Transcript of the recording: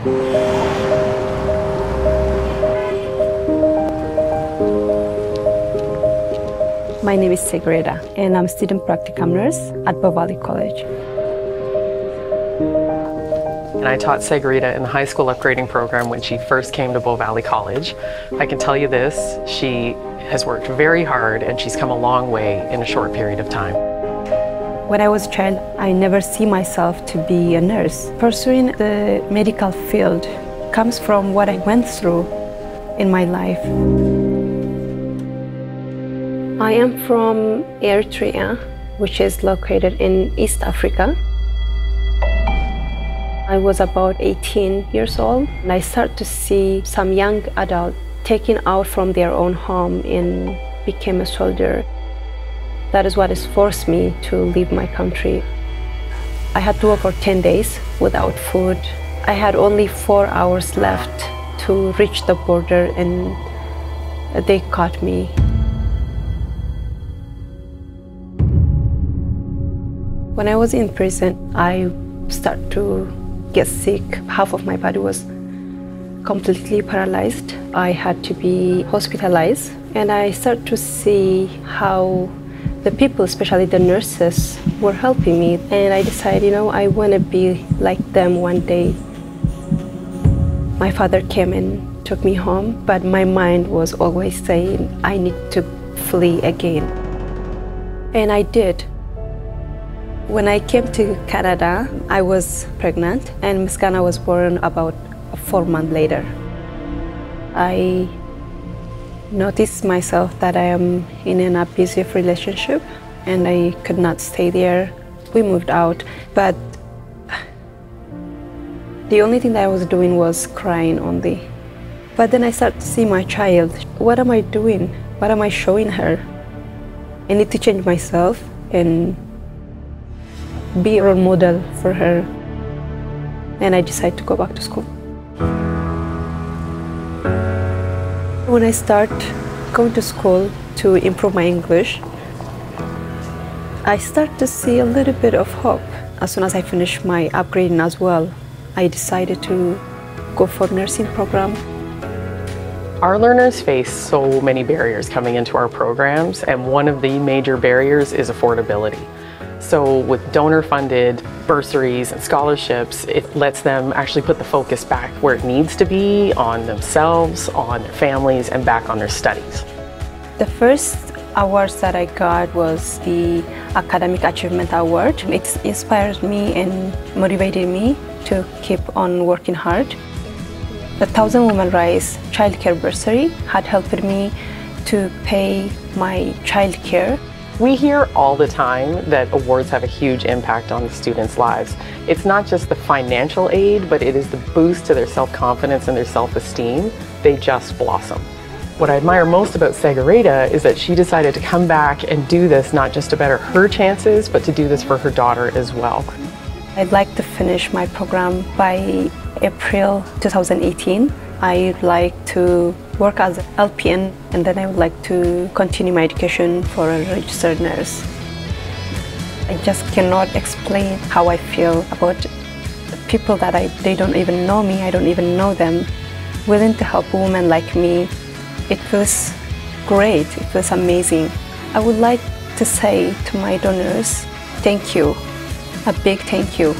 My name is Tsegereda, and I'm a student practicum nurse at Bow Valley College. And I taught Tsegereda in the high school upgrading program when she first came to Bow Valley College. I can tell you this, she has worked very hard and she's come a long way in a short period of time. When I was a child, I never see myself to be a nurse. Pursuing the medical field comes from what I went through in my life. I am from Eritrea, which is located in East Africa. I was about 18 years old and I started to see some young adults taken out from their own home and became a soldier. That is what has forced me to leave my country. I had to work for 10 days without food. I had only four hours left to reach the border and they caught me. When I was in prison, I started to get sick. Half of my body was completely paralyzed. I had to be hospitalized. And I started to see how the people, especially the nurses, were helping me. And I decided, you know, I want to be like them one day. My father came and took me home, but my mind was always saying, I need to flee again. And I did. When I came to Canada, I was pregnant, and Miskana was born about four months later. I noticed myself that I am in an abusive relationship, and I could not stay there. We moved out, but the only thing that I was doing was crying only. But then I started to see my child. What am I doing? What am I showing her? I need to change myself and be a role model for her. And I decided to go back to school. When I start going to school to improve my English, I start to see a little bit of hope. As soon as I finish my upgrading as well, I decided to go for nursing program. Our learners face so many barriers coming into our programs, and one of the major barriers is affordability. So with donor-funded bursaries and scholarships, it lets them actually put the focus back where it needs to be on themselves, on their families, and back on their studies. The first awards that I got was the Academic Achievement Award. It inspired me and motivated me to keep on working hard. The Thousand Women Rise Childcare Bursary had helped me to pay my childcare we hear all the time that awards have a huge impact on the students' lives. It's not just the financial aid, but it is the boost to their self-confidence and their self-esteem. They just blossom. What I admire most about Tsegereda is that she decided to come back and do this not just to better her chances, but to do this for her daughter as well. I'd like to finish my program by April 2018. I'd like to work as an LPN and then I would like to continue my education for a registered nurse. I just cannot explain how I feel about people that I, they don't even know me, I don't even know them, willing to help women like me. It feels great, it feels amazing. I would like to say to my donors, thank you, a big thank you.